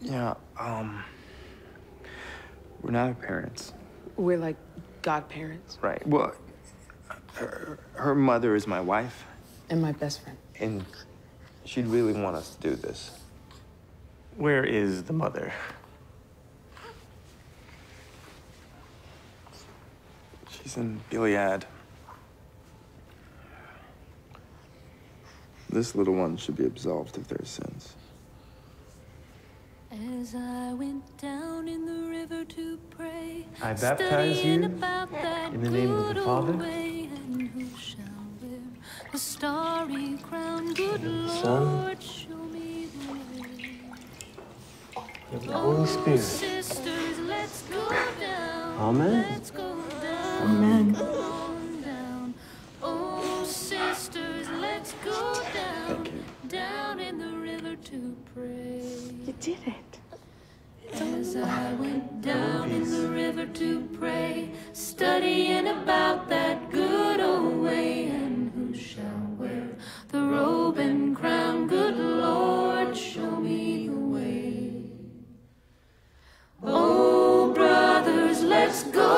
Yeah, um. We're not her parents. We're like godparents. Right. Well, her, her mother is my wife. And my best friend. And she'd really want us to do this. Where is the mother? She's in Gilead. This little one should be absolved of their sins. As I went down in the river to pray, I baptize you in the name of the Father, the starry crown, good Son, Lord, show me the way. of the Holy oh, Spirit. Sisters, let's go down. Amen. Let's go down. Amen. Come on down. Oh, sisters, let's go down. Down in the river to pray. You did it as I went down in the river to pray, studying about that good old way, and who shall wear the robe and crown? Good Lord, show me the way. Oh, brothers, let's go.